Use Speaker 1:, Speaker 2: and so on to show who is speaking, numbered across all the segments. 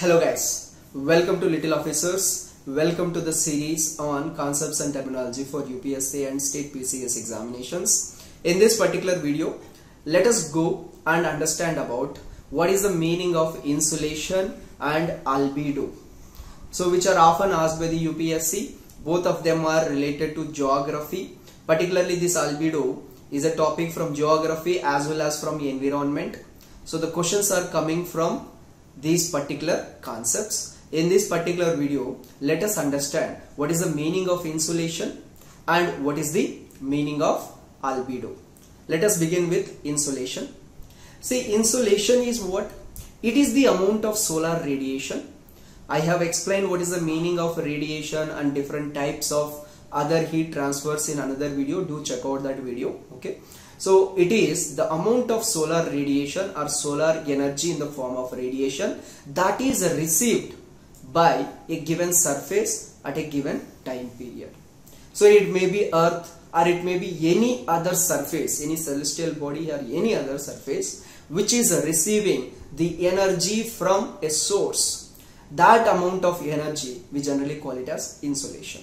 Speaker 1: Hello guys, welcome to Little Officers. Welcome to the series on concepts and terminology for UPSC and state PCS examinations. In this particular video, let us go and understand about what is the meaning of insolation and albedo. So which are often asked by the UPSC. Both of them are related to geography. Particularly this albedo is a topic from geography as well as from environment. So the questions are coming from these particular concepts. In this particular video, let us understand what is the meaning of insolation and what is the meaning of albedo. Let us begin with insolation. See, insolation is what? It is the amount of solar radiation. I have explained what is the meaning of radiation and different types of other heat transfers in another video. Do check out that video. Okay. So it is the amount of solar radiation or solar energy in the form of radiation that is received by a given surface at a given time period. So it may be earth or it may be any other surface, any celestial body or any other surface which is receiving the energy from a source. That amount of energy we generally call it as insolation.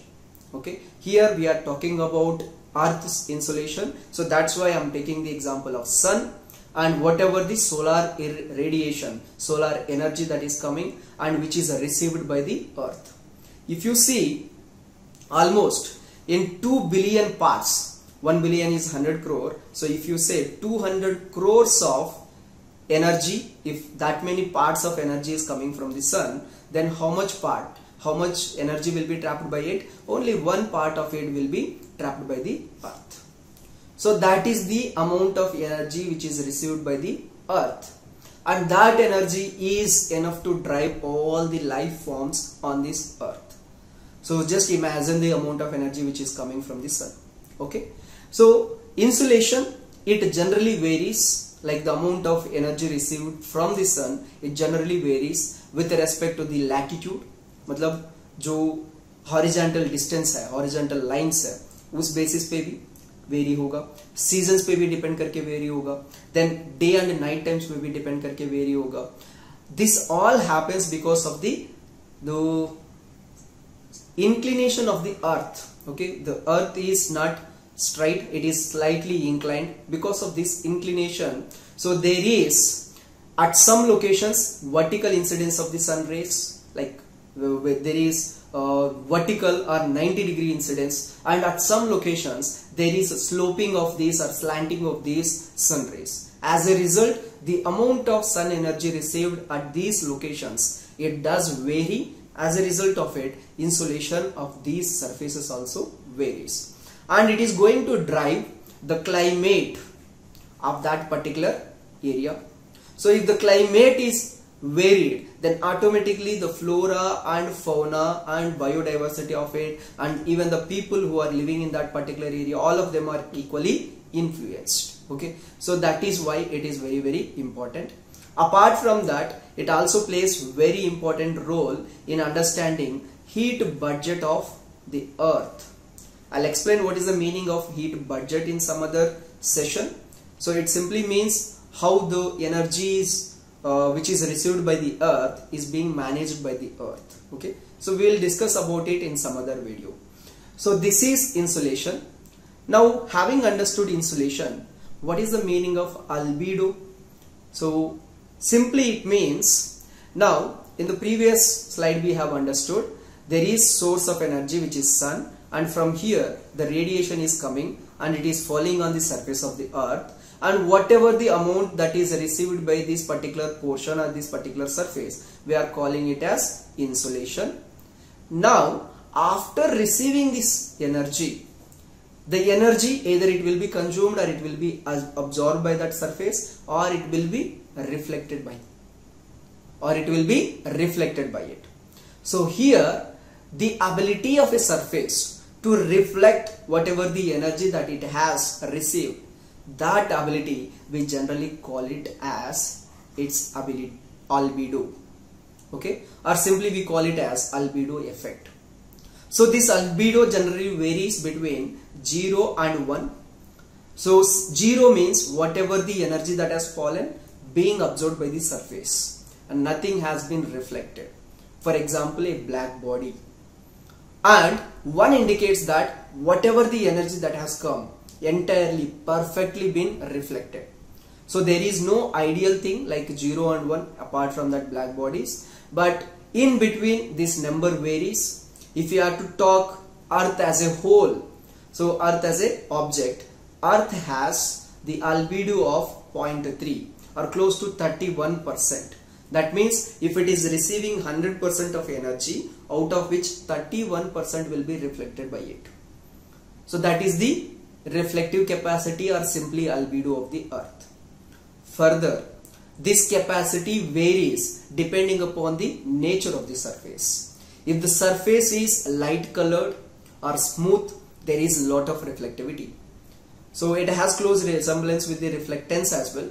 Speaker 1: Okay, here we are talking about earth's insolation so that's why i'm taking the example of sun and whatever the solar radiation solar energy that is coming and which is received by the earth. If you see almost in 2 billion parts 1 billion is 100 crore. So if you say 200 crores of energy if that many parts of energy is coming from the sun then how much part how much energy will be trapped by it? Only one part of it will be trapped by the earth. So that is the amount of energy which is received by the earth. And that energy is enough to drive all the life forms on this earth. So just imagine the amount of energy which is coming from the sun. Okay? So insolation it generally varies like the amount of energy received from the sun it generally varies with respect to the latitude मतलब जो horizontal distance है horizontal lines है, उस basis पे भी very होगा। Season पे भी डिपेंड करके वेरी होगा। Then day and night times पे भी डिपेंड करके वेरी होगा। This all happens because of the inclination of the earth okay the earth is not straight it is slightly inclined because of this inclination so there is at some location vertical incidence of the sun rays like there is vertical or 90 degree incidence and at some locations there is sloping of these or slanting of these sun rays. As a result the amount of sun energy received at these locations it does vary. As a result of it insolation of these surfaces also varies. And it is going to drive the climate of that particular area. So if the climate is varied then automatically the flora and fauna and biodiversity of it and even the people who are living in that particular area all of them are equally influenced okay? So that is why it is very very important. Apart from that it also plays very important role in understanding heat budget of the earth. I'll explain what is the meaning of heat budget in some other session. So it simply means how the energy is uh, which is received by the earth is being managed by the earth. Okay? So we will discuss about it in some other video. So this is insolation. Now having understood insolation what is the meaning of albedo? So simply it means now in the previous slide we have understood there is source of energy which is sun and from here the radiation is coming and it is falling on the surface of the earth and whatever the amount that is received by this particular portion or this particular surface we are calling it as insolation. Now after receiving this energy the energy either it will be consumed or it will be absorbed by that surface or it will be reflected by or it will be reflected by it. So here the ability of a surface to reflect whatever the energy that it has received that ability we generally call it as its ability albedo. Okay? Or simply we call it as albedo effect. So this albedo generally varies between 0 and 1 so 0 means whatever the energy that has fallen being absorbed by the surface and nothing has been reflected. For example a black body. And one indicates that whatever the energy that has come entirely perfectly been reflected. So there is no ideal thing like 0 and 1 apart from that black bodies. But in between this number varies. If you are to talk earth as a whole so earth as a object earth has the albedo of 0.3 or close to 31 percent. That means if it is receiving 100% of energy out of which 31% will be reflected by it. So that is the reflective capacity or simply albedo of the earth. Further, this capacity varies depending upon the nature of the surface. If the surface is light colored or smooth, there is a lot of reflectivity. So it has close resemblance with the reflectance as well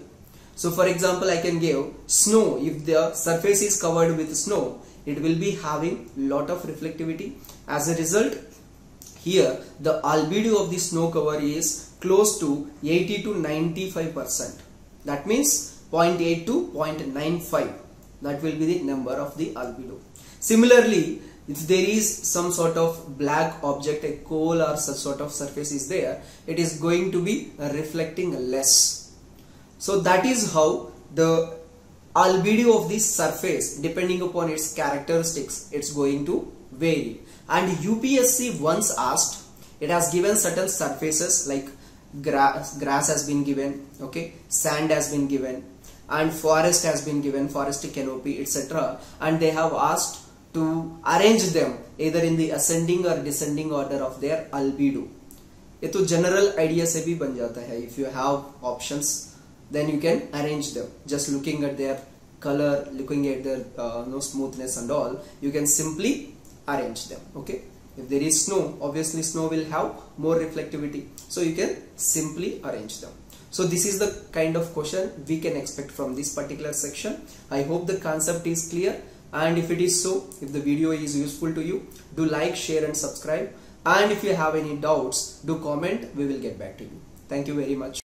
Speaker 1: so for example, I can give snow. If the surface is covered with snow, it will be having lot of reflectivity. As a result, here the albedo of the snow cover is close to 80 to 95 percent. That means 0.8 to 0.95. That will be the number of the albedo. Similarly, if there is some sort of black object, a coal or such sort of surface is there, it is going to be reflecting less so that is how the albedo of this surface depending upon its characteristics it's going to vary and UPSC once asked it has given certain surfaces like grass, grass has been given okay sand has been given and forest has been given forest canopy etc and they have asked to arrange them either in the ascending or descending order of their albedo ये तो general idea से भी बन जाता है if you have options then you can arrange them just looking at their color looking at their uh, no smoothness and all you can simply arrange them okay? If there is snow obviously snow will have more reflectivity. So you can simply arrange them. So this is the kind of question we can expect from this particular section. I hope the concept is clear. And if it is so if the video is useful to you do like share and subscribe. And if you have any doubts do comment. We will get back to you. Thank you very much